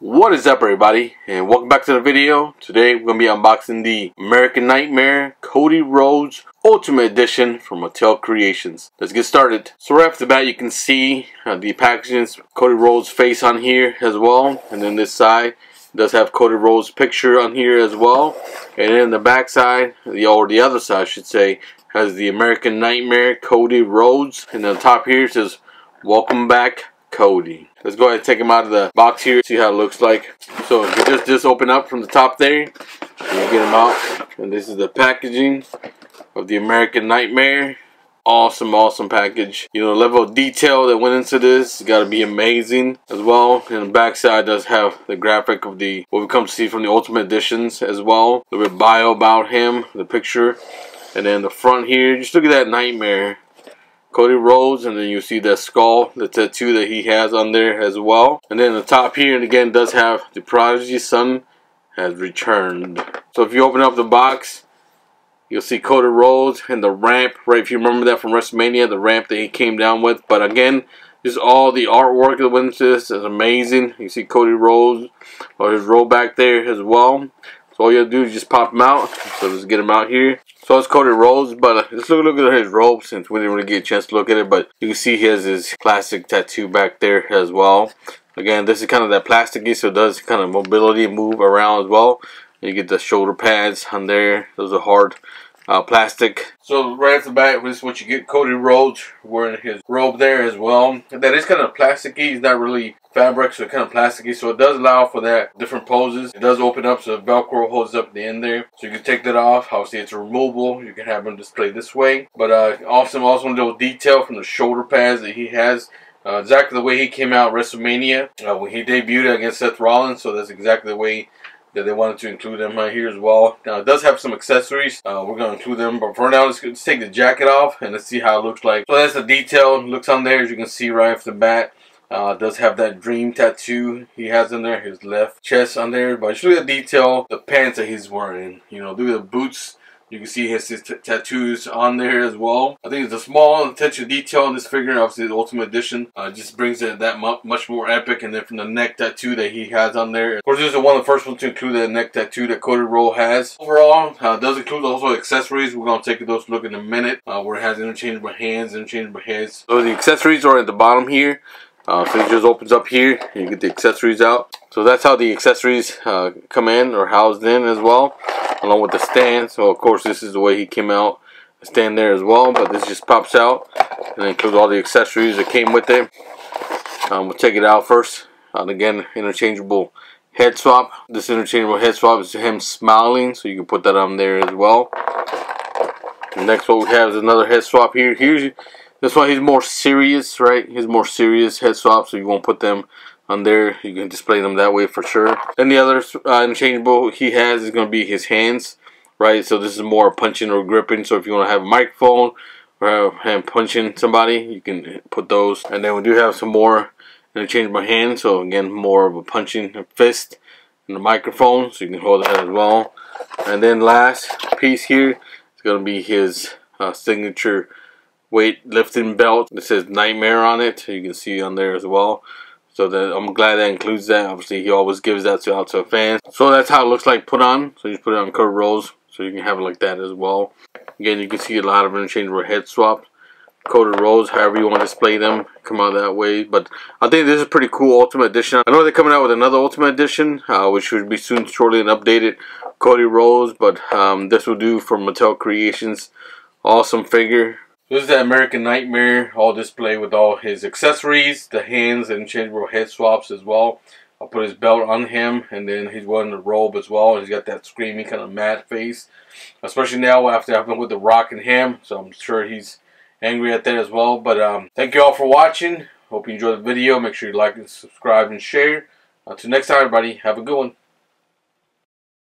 What is up everybody and welcome back to the video. Today we're going to be unboxing the American Nightmare Cody Rhodes Ultimate Edition from Mattel Creations. Let's get started. So right off the bat you can see uh, the packaging, Cody Rhodes face on here as well. And then this side does have Cody Rhodes picture on here as well. And then the back side, the, or the other side I should say, has the American Nightmare Cody Rhodes. And on the top here says Welcome back Cody. Let's go ahead and take them out of the box here, see how it looks like. So you just, just open up from the top there, and you get them out. And this is the packaging of the American Nightmare. Awesome, awesome package. You know, the level of detail that went into this got to be amazing as well. And the backside does have the graphic of the what we come to see from the Ultimate Editions as well. A little bit bio about him, the picture. And then the front here, just look at that nightmare Cody Rhodes, and then you see that skull, the tattoo that he has on there as well. And then the top here, and again, does have the Prodigy Son has returned. So if you open up the box, you'll see Cody Rhodes and the ramp, right? If you remember that from WrestleMania, the ramp that he came down with. But again, just all the artwork that went into this is amazing. You see Cody Rhodes or his roll back there as well. So all you to do is just pop them out. So let's get them out here. So it's called Cody Rhodes, but uh, let's look, look at his robe since we didn't really get a chance to look at it. But you can see he has his classic tattoo back there as well. Again, this is kind of that plasticky, so it does kind of mobility move around as well. You get the shoulder pads on there. Those are hard uh, plastic. So right off the bat, this is what you get. Cody Rhodes wearing his robe there as well. That is kind of plasticky. It's not really fabric, so kind of plasticky. So it does allow for that different poses. It does open up, so the Velcro holds up the end there. So you can take that off. Obviously, it's removable. You can have them displayed this way. But uh, awesome, also a little detail from the shoulder pads that he has. Uh, exactly the way he came out WrestleMania uh, when he debuted against Seth Rollins. So that's exactly the way that they wanted to include them right here as well. Now it does have some accessories. Uh, we're going to include them, but for now let's, let's, take the jacket off and let's see how it looks like. So that's the detail. looks on there as you can see right off the bat. Uh, does have that dream tattoo he has in there, his left chest on there. But just look at the detail, the pants that he's wearing. You know, look at the boots you can see his, his tattoos on there as well. I think it's a small attention detail in this figure. Obviously, the Ultimate Edition uh, just brings it that mu much more epic. And then from the neck tattoo that he has on there. Of course, this is one of the first ones to include the neck tattoo that Cody Rhodes has. Overall, uh, does include also accessories. We're going to take those look in a minute. Uh, where it has interchangeable hands, interchangeable heads. So the accessories are at the bottom here. Uh, so it just opens up here you get the accessories out. So that's how the accessories uh, come in or housed in as well along with the stand. So of course this is the way he came out. stand there as well, but this just pops out and includes all the accessories that came with it. Um, we'll take it out first. And again, interchangeable head swap. This interchangeable head swap is him smiling, so you can put that on there as well. Next, what we have is another head swap here. Here's this one. He's more serious, right? He's more serious head swap, so you won't put them on there. You can display them that way for sure. Then the other uh, interchangeable he has is going to be his hands, right? So this is more punching or gripping. So if you want to have a microphone or have hand punching somebody, you can put those. And then we do have some more interchangeable hands. So again, more of a punching fist and the microphone. So you can hold that as well. And then last piece here is going to be his uh, signature weight lifting belt. It says Nightmare on it. You can see on there as well. So that I'm glad that includes that. Obviously, he always gives that to out to a fans. So that's how it looks like put on. So you just put it on Cody Rhodes, so you can have it like that as well. Again, you can see a lot of interchangeable head swaps, Cody Rhodes, however you want to display them, come out that way. But I think this is pretty cool Ultimate Edition. I know they're coming out with another Ultimate Edition, uh, which should be soon, shortly, an updated Cody Rhodes. But um, this will do for Mattel Creations. Awesome figure. This is the American Nightmare, all display with all his accessories, the hands and changeable head swaps as well. I'll put his belt on him, and then he's wearing the robe as well. He's got that screaming kind of mad face, especially now after having with the Rock and him. So I'm sure he's angry at that as well. But um, thank you all for watching. Hope you enjoyed the video. Make sure you like and subscribe and share. Until next time, everybody, have a good one.